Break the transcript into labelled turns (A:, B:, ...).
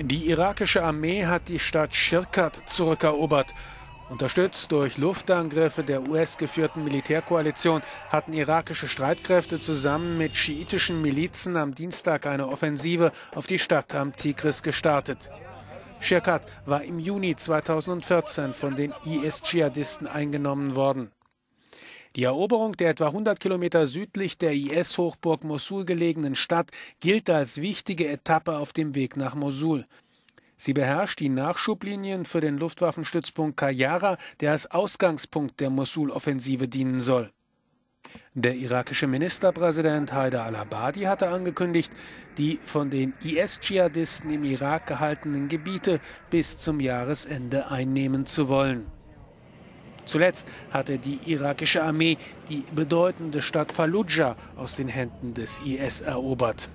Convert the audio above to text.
A: Die irakische Armee hat die Stadt Shirkat zurückerobert. Unterstützt durch Luftangriffe der US-geführten Militärkoalition hatten irakische Streitkräfte zusammen mit schiitischen Milizen am Dienstag eine Offensive auf die Stadt am Tigris gestartet. Shirkat war im Juni 2014 von den IS-Dschihadisten eingenommen worden. Die Eroberung der etwa 100 Kilometer südlich der IS-Hochburg Mosul gelegenen Stadt gilt als wichtige Etappe auf dem Weg nach Mosul. Sie beherrscht die Nachschublinien für den Luftwaffenstützpunkt Kayara, der als Ausgangspunkt der Mosul-Offensive dienen soll. Der irakische Ministerpräsident Haider al-Abadi hatte angekündigt, die von den IS-Dschihadisten im Irak gehaltenen Gebiete bis zum Jahresende einnehmen zu wollen. Zuletzt hatte die irakische Armee die bedeutende Stadt Fallujah aus den Händen des IS erobert.